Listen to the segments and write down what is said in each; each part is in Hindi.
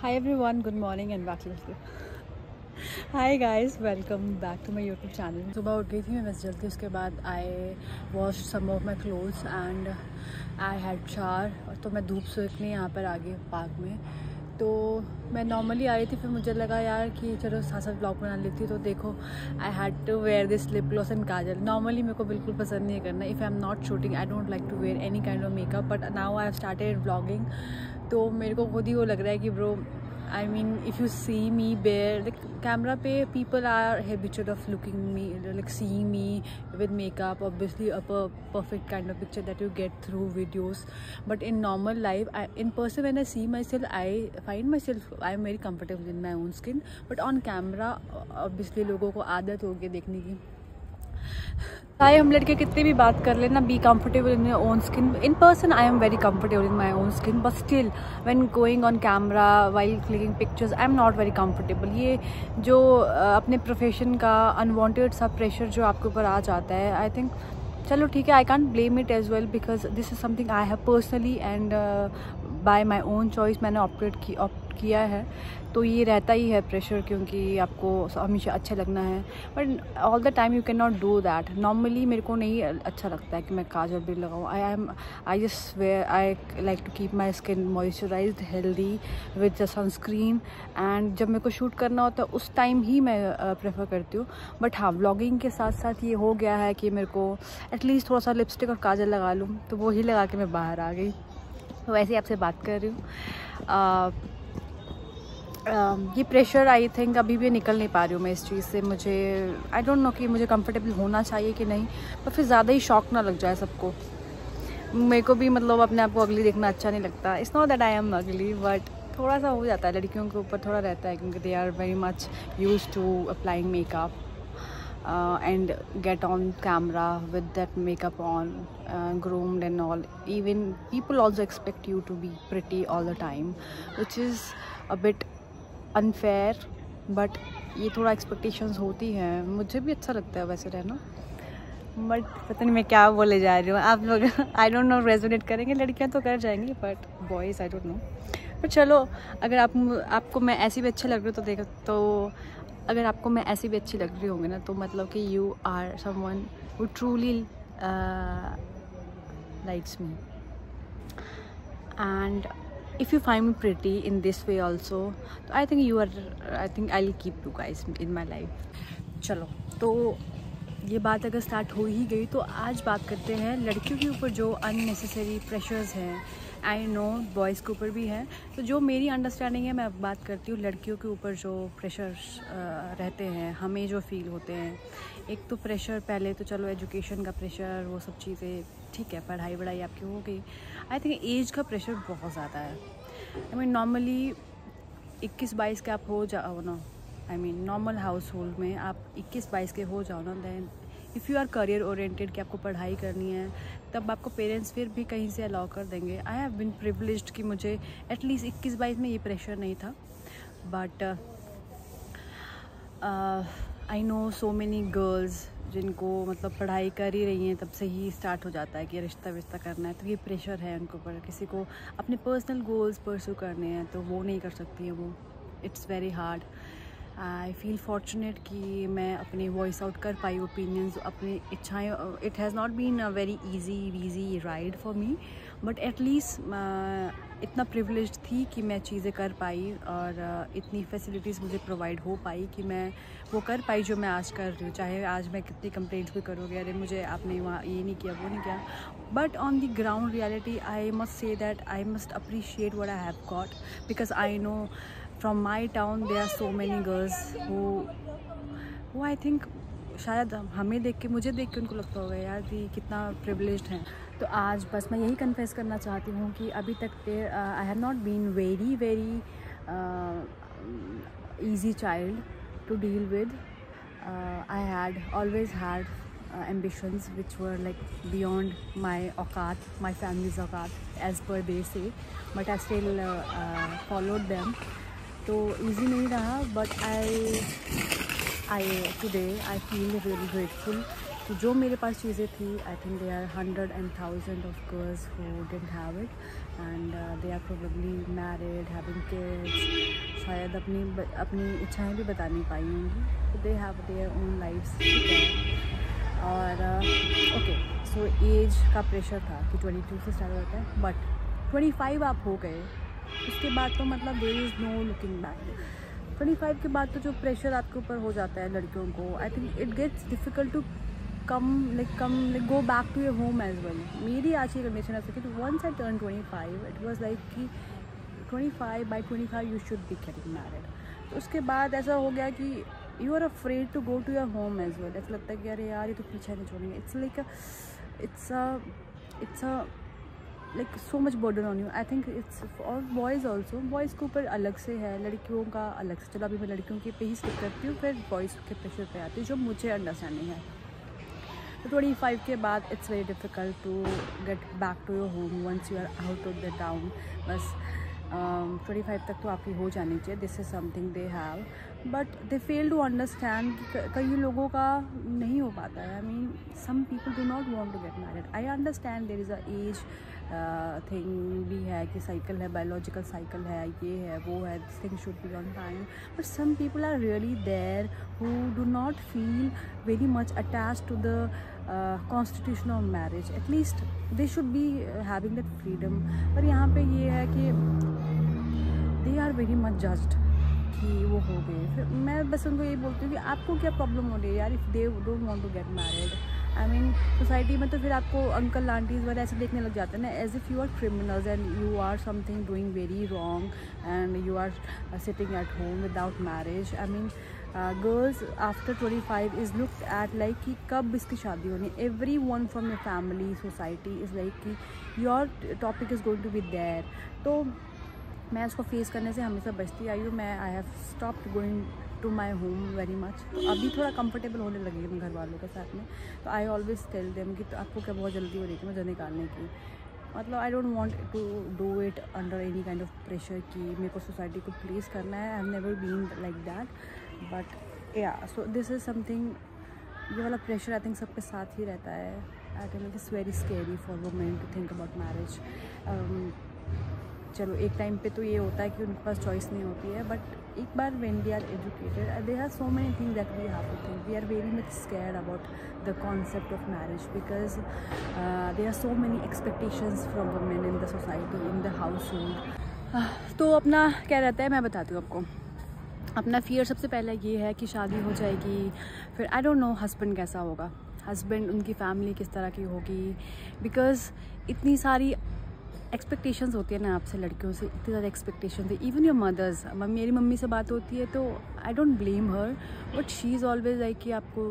Hi everyone, good morning and back to hi guys welcome back to my YouTube channel सुबह उठ गई थी मैं बस जल्दी उसके बाद I wash some of my clothes and I had चार तो मैं धूप सेकने यहाँ पर आ गई पार्क में। तो मैं नॉर्मली आ रही थी, फिर मुझे लगा यार कि चलो साथ साथ ब्लॉग बना लेती हूँ तो देखो I had to wear this lip gloss and kajal. Normally मेरे को बिल्कुल पसंद नहीं करना if I am not shooting I don't like to wear any kind of makeup but now I have started blogging तो मेरे को खुद ही वो लग रहा है कि bro I mean, if you see me bare, like camera pe people are habitual of looking me, like seeing me with makeup. Obviously, a per perfect kind of picture that you get through videos. But in normal life, I, in person when I see myself, I find myself I am very comfortable in my own skin. But on camera, obviously लोगों को आदत होगी देखने की चाहे हम लड़के कितनी भी बात कर लेना be comfortable in own skin in person I am very comfortable in my own skin but still when going on camera while clicking pictures I am not very comfortable ये जो अपने प्रोफेशन का अनवांटेड सा प्रेशर जो आपके ऊपर आ जाता है आई थिंक चलो ठीक है I can't blame it as well because this is something I have personally and by my own choice मैंने ऑपरेट की किया है। तो ये रहता ही है प्रेशर क्योंकि आपको हमेशा अच्छा लगना है। But all the time you can not do that normally मेरे को नहीं अच्छा लगता है कि मैं काजल भी लगाऊँ। I am I just wear I like to keep my skin moisturise healthy with the sunscreen and जब मेरे को शूट करना होता है, उस टाइम ही मैं प्रेफर करती हूँ। बट हाँ व्लॉगिंग के साथ साथ ये हो गया है कि मेरे को एटलीस्ट थोड़ा सा लिपस्टिक और काजल लगा लूँ। तो वही लगा के मैं बाहर आ गई। तो वैसे ही आपसे बात कर रही हूँ। ये प्रेशर आई थिंक अभी भी निकल नहीं पा रही हूँ मैं इस चीज़ से। मुझे आई डोंट नो कि मुझे कंफर्टेबल होना चाहिए कि नहीं, पर फिर ज़्यादा ही शौक ना लग जाए सबको। मेरे को भी मतलब अपने आप को अगली देखना अच्छा नहीं लगता। It's not that I am ugly but थोड़ा सा हो जाता है लड़कियों के ऊपर, थोड़ा रहता है क्योंकि they are very much use to applying makeup and get on camera with that makeup on groomed and all even people also expect you to be pretty all the time which is a bit unfair but ये थोड़ा एक्सपेक्टेशंस होती हैं। मुझे भी अच्छा लगता है वैसे रहना। बट पता नहीं मैं क्या बोले जा रही हूँ। आप लोग आई डोंट नो रेजोनेट करेंगे। लड़कियाँ तो कर जाएँगी but boys I don't know but चलो, अगर आप, आपको मैं ऐसी भी अच्छी लग रही हूँ तो देखो तो अगर आपको मैं ऐसी भी अच्छी लग रही होंगी ना तो मतलब कि you are someone who truly likes me and if you find me pretty in this way also, i think you are, i think i'll keep you guys in my life. चलो तो ये बात अगर स्टार्ट हो ही गई तो आज बात करते हैं लड़कियों के ऊपर जो अननेसेसरी प्रेशर्स हैं आई नो बॉयज़ के ऊपर भी हैं तो जो मेरी अंडरस्टैंडिंग है, मैं बात करती हूँ लड़कियों के ऊपर जो प्रेशर्स रहते हैं, हमें जो फील होते हैं। एक तो प्रेशर पहले तो चलो एजुकेशन का प्रेशर वो सब चीज़ें ठीक है, पढ़ाई वढ़ाई आपकी हो गई। आई थिंक एज का प्रेशर बहुत ज़्यादा है। आई मीन नॉर्मली इक्कीस बाईस के आप हो जाओ ना। I mean normal household में आप इक्कीस बाईस के हो जाओ ना than if you are career oriented कि आपको पढ़ाई करनी है, तब आपको पेरेंट्स फिर भी कहीं से अलाउ कर देंगे। आई हैव बिन प्रिवलेज कि मुझे एटलीस्ट इक्कीस बाईस में ये प्रेशर नहीं था। But I know so many girls जिनको मतलब पढ़ाई कर ही रही हैं, तब से ही स्टार्ट हो जाता है कि रिश्ता विश्ता करना है तो ये प्रेशर है उनके ऊपर। किसी को अपने पर्सनल गोल्स परसू करने हैं तो वो नहीं कर सकती हैं वो। It's very hard I feel fortunate कि मैं अपने वॉइस आउट कर पाई ओपिनियंस अपनी इच्छाएँ it has not been a very easy V G ride for me but at least इतना प्रिवलेज थी कि मैं चीज़ें कर पाई और इतनी फैसिलिटीज़ मुझे प्रोवाइड हो पाई कि मैं वो कर पाई जो मैं आज कर रही हूँ। चाहे आज मैं कितनी कंप्लेंट्स भी करूँगी अरे मुझे आपने वहाँ ये नहीं किया, वो नहीं किया। But on the ground reality I must say that I must appreciate what I have got because I know from my town they are so many girls वो आई थिंक शायद हमें देख के, मुझे देख के उनको लगता होगा यार कि कितना प्रिवलेज हैं। तो आज बस मैं यही कन्फेस करना चाहती हूँ कि अभी तक they I have not been very very easy child to deal with I had always had ambitions which were like beyond my औकात माई फैमिलीज़ औकात as per they say but I still followed them तो ईजी नहीं रहा but I I today I feel very grateful तो जो मेरे पास चीज़ें थी I think they are hundred and thousand of girls who don't have it and they are probably married having kids शायद अपनी अपनी इच्छाएँ भी बता नहीं पाई होंगी। They have their own life और ओके सो एज का प्रेशर था कि ट्वेंटी टू से स्टार्ट होता है बट ट्वेंटी फाइव आप हो गए, उसके बाद तो मतलब there is no looking back twenty five के बाद तो जो प्रेशर आपके ऊपर हो जाता है लड़कियों को I think it gets difficult to come like come like go back to your home as well मेरी आज की कंडीशन ऐसी कि once I turn twenty five it was like कि twenty five by twenty five you should be getting married उसके बाद ऐसा हो गया कि you are afraid to go to your home as well ऐसा लगता है कि अरे यार, ये तो पीछे नहीं छोड़ेंगे। It's like it's a it's a like so much burden on you I think it's और बॉयज़ ऑल्सो बॉयज़ के ऊपर अलग से है, लड़कियों का अलग से। चलो, अभी मैं लड़कियों के पे ही स्टिक करती हूँ, फिर बॉयज़ के प्रेशर पे आती हूँ, जो मुझे अंडरस्टैंडिंग है। तो ट्वेंटी फाइव के बाद it's very difficult to get back to your home once you are out of the town बस ट्वेंटी um, फाइव तक तो आपकी हो जानी चाहिए। This is something they have but they fail to understand कई लोगों का नहीं हो पाता है। I mean some people do not want to get married I understand there is a age thing भी है कि साइकिल है बायोलॉजिकल साइकिल है, ये है, वो है this thing should be on time but some people are really there who do not feel very much attach to the constitution of marriage at least they should be having that freedom पर यहाँ पे ये है कि they are very much judged कि वो हो गए। फिर मैं बस उनको यही बोलती हूँ कि आपको क्या प्रॉब्लम हो रही है यार? If they don't want to get married I mean society में तो फिर आपको अंकल आंटीज़ वगैरह ऐसे देखने लग जाते हैं ना as if you are criminals and you are something doing very wrong and you are sitting at home without marriage I mean girls after twenty five is look at like कि कब इसकी शादी होनी। Everyone from your family society is like कि your topic is going to be there तो मैं उसको फेस करने से हमेशा बचती आई हूँ। मैं I have stop going to my home very much तो अभी थोड़ा कंफर्टेबल होने लगी है घर वालों के साथ में। तो आई ऑलवेज टेल देम कि तो आपको क्या बहुत जल्दी हो रही थी, मुझे निकालने की। मतलब I don't want to do it under any kind of pressure कि मेरे को सोसाइटी को प्लीज़ करना है। I have never been like that but yeah so this is something ये वाला प्रेशर आई थिंक सबके साथ ही रहता है। I think it's very scary for women to think about marriage चलो, एक टाइम पे तो ये होता है कि उनके पास चॉइस नहीं होती है बट एक बार when we are educated they are so many things that we have to think we are very much scare about the concept of marriage because they are so many expectations from women in the society in the household तो अपना क्या रहता है, मैं बताती हूँ आपको। अपना फियर सबसे पहले ये है कि शादी हो जाएगी, फिर आई डोंट नो हस्बैंड कैसा होगा। हस्बैंड उनकी फैमिली किस तरह की होगी बिकॉज़ इतनी सारी एक्सपेक्टेशंस होती है ना आपसे लड़कियों से, इतनी ज़्यादा एक्सपेक्टेशन थी इवन योर मदर्स मेरी मम्मी से बात होती है तो I don't blame her but she is always like कि आपको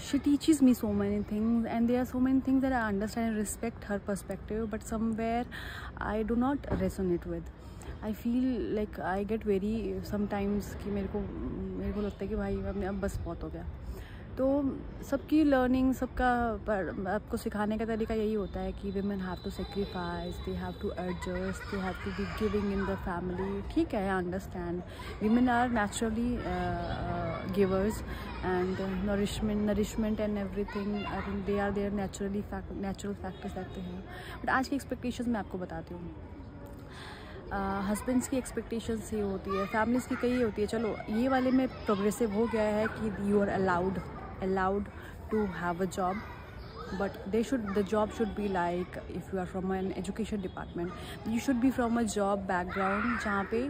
she teaches me so many things and they are so many things that I understand respect her perspective but somewhere I do not resonate with I feel like I get very sometimes कि मेरे को मेरे को लगता है कि भाई अब बस बहुत हो गया। तो सबकी लर्निंग सबका आपको सिखाने का तरीका यही होता है कि women have to sacrifice they have to adjust they have to be giving in the family ठीक है I understand women are naturally givers and nourishment nourishment and everything I think they are there naturally natural factors रहते हैं. बट आज की एक्सपेक्टेशन मैं आपको बताती हूँ. हस्बैंड्स uh, की एक्सपेक्टेशंस ये होती है फैमिलीज़ की कई होती है. चलो ये वाले में प्रोग्रेसिव हो गया है कि you are allowed allowed to have a job but they should the job should be like if you are from an education department you should be from a job background jahan pe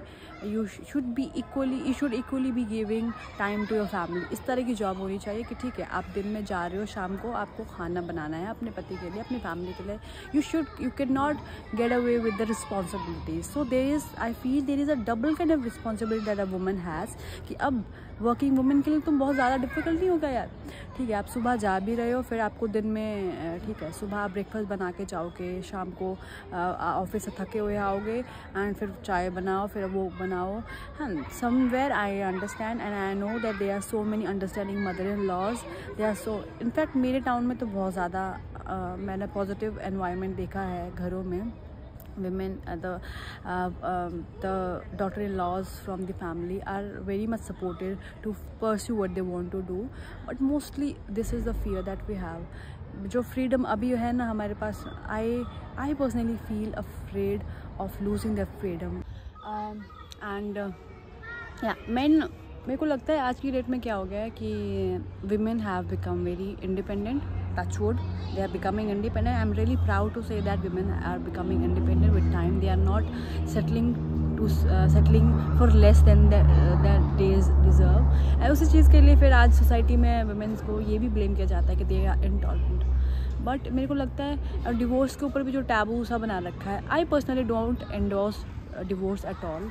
you should be equally you should equally be giving time to your family इस तरह की जॉब होनी चाहिए कि ठीक है, आप दिन में जा रहे हो, शाम को आपको खाना बनाना है अपने पति के लिए, अपनी फैमिली के लिए। You should you can not get away with the responsibilities so there is I feel there is a double kind of responsibility that a woman has कि अब वर्किंग वुमेन के लिए तुम बहुत ज़्यादा डिफ़िकल्ट नहीं होगा यार। ठीक है, आप सुबह जा भी रहे हो, फिर आपको दिन में ठीक है, सुबह आप ब्रेकफास्ट बना के जाओगे, शाम को ऑफ़िस से थके हुए आओगे एंड फिर चाय बनाओ, फिर वो बनाओ हाँ somewhere I understand and I know that they are so many understanding mother in laws they are so in fact मेरे टाउन में तो बहुत ज़्यादा मैंने पॉजिटिव एनवायरनमेंट देखा है घरों में. Women uh, the uh, um, the daughter-in-laws from the family are very much supported to pursue what they want to do. But mostly this is the fear that we have. जो फ्रीडम अभी है ना हमारे पास I I personally feel afraid of losing the freedom and yeah main मेरे को लगता है आज की डेट में क्या हो गया है कि women have become very independent touch wood they are becoming independent I am really proud to say that women are becoming independent with time they are not settling to settling for less than that they deserve and उसी चीज़ के लिए फिर आज सोसाइटी में वुमेंस को ये भी ब्लेम किया जाता है कि दे आर इंटॉलरेंट बट मेरे को लगता है और डिवोर्स के ऊपर भी जो टैबू सा बना रखा है I personally don't endorse divorce at all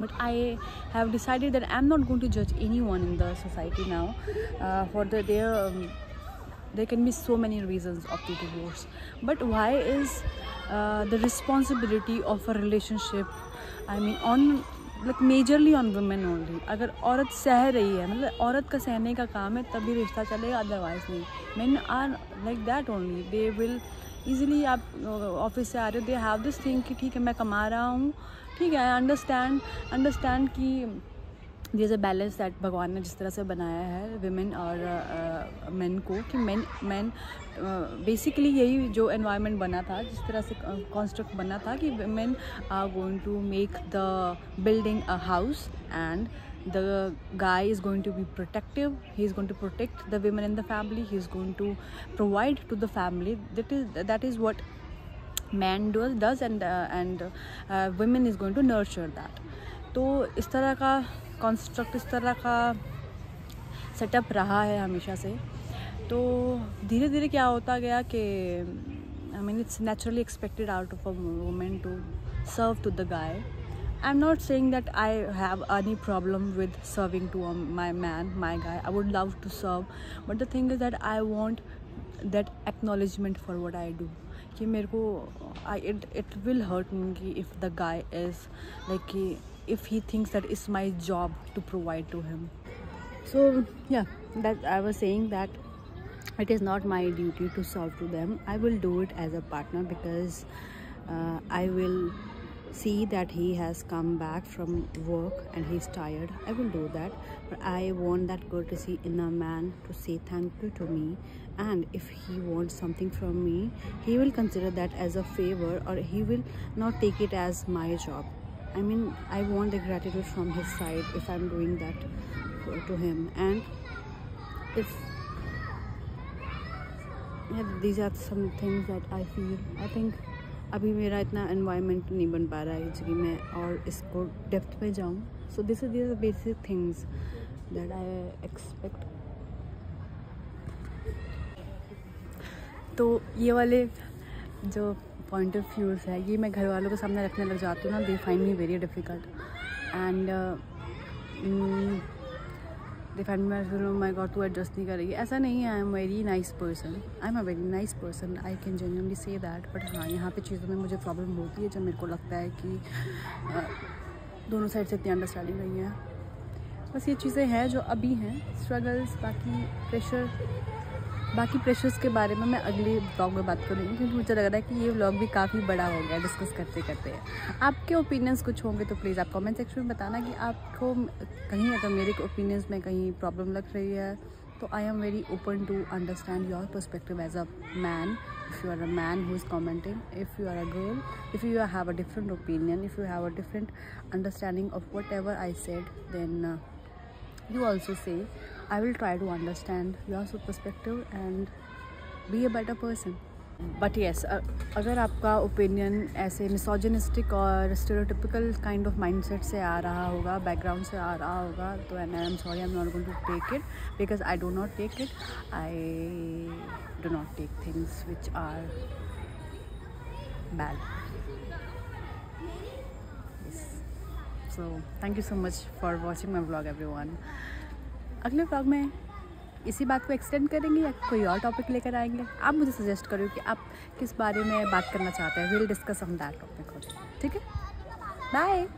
but i have decided that i'm not going to judge anyone in the society now uh, for the their um, there can be so many reasons of the divorce but why is uh, the responsibility of a relationship i mean on like majorly on women only अगर औरत सह रही है मतलब औरत का सहने का काम है तभी रिश्ता चलेगा अदरवाइज़ नहीं men are like that only they will easily आप ऑफ़िस से आ रहे हो दे हैव दिस थिंग कि ठीक है, मैं कमा रहा हूँ। ठीक है आई अंडरस्टैंड अंडरस्टैंड कि दिस अ बैलेंस दैट भगवान ने जिस तरह से बनाया है विमेन और मेन को कि मेन मेन बेसिकली यही जो एनवायरनमेंट बना था, जिस तरह से कॉन्स्ट्रक्ट बना था कि women are going to make the building a house and the guy is going to be protective he is going to protect the women in the family he is going to provide to the family that is that is what man does does and uh, and uh, women is going to nurture that तो इस तरह का कॉन्स्ट्रक्ट इस तरह का सेटअप रहा है हमेशा से तो धीरे धीरे क्या होता गया कि I mean it's naturally expected out of a women to serve to the guy I am not saying that I have any problem with serving to my man my guy I would love to serve but the thing is that I want that acknowledgement for what I do कि मेरे को I it it will hurt me कि if the guy is like कि if he thinks that it's my job to provide to him so yeah that i was saying that it is not my duty to serve to them i will do it as a partner because uh, i will see that he has come back from work and he's tired i will do that but i want that courtesy in a man to say thank you to me and if he wants something from me he will consider that as a favor or he will not take it as my job I mean, I want the gratitude from his side if I'm doing that to him. And if yeah, these are some things that I feel. I think अभी मेरा इतना इन्वायरमेंट नहीं बन पा रहा है कि मैं और इसको डेप्थ में जाऊँ। So this is this basic things that I expect तो ये वाले जो पॉइंट ऑफ़ व्यूज़ है, ये मैं घर वालों के सामने रखने लग जाती हूँ ना they find me very difficult and फिर माई गॉड तू एडजस्ट नहीं करेगी. ऐसा नहीं है I am very nice person I am a very nice person I can genuinely say that but हाँ यहाँ पे चीज़ों में मुझे प्रॉब्लम होती है जब मेरे को लगता है कि दोनों साइड से इतनी अंडरस्टैंडिंग नहीं है। बस ये चीज़ें हैं जो अभी हैं स्ट्रगल्स बाकी प्रेशर बाकी प्रेशर्स के बारे में मैं अगले ब्लॉग में बात करूँगी क्योंकि मुझे लग रहा है कि ये ब्लॉग भी काफ़ी बड़ा हो गया डिस्कस करते करते। आपके ओपिनियंस कुछ होंगे तो प्लीज़ आप कमेंट सेक्शन में बताना कि आपको कहीं अगर मेरे ओपिनियंस में कहीं प्रॉब्लम लग रही है तो I am very open to understand your perspective as a man if you are a man who is commenting if you are a girl if you have a different opinion if you have a different understanding of whatever i said then uh, you also say, i will try to understand your perspective and be a better person. But yes अगर आपका ओपिनियन ऐसे मिसोजनिस्टिक और स्टेरियोटिपिकल काइंड ऑफ़ माइंडसेट से आ रहा होगा बैकग्राउंड से आ रहा होगा तो and I am sorry I am not going to take it because I do not take it I do not take things which are bad so thank you so much for watching my blog everyone अगले ब्लॉग में इसी बात को एक्सटेंड करेंगे या कोई और टॉपिक लेकर आएँगे? आप मुझे सजेस्ट करो कि आप किस बारे में बात करना चाहते हैं. Will discuss on that topic ठीक है? बाय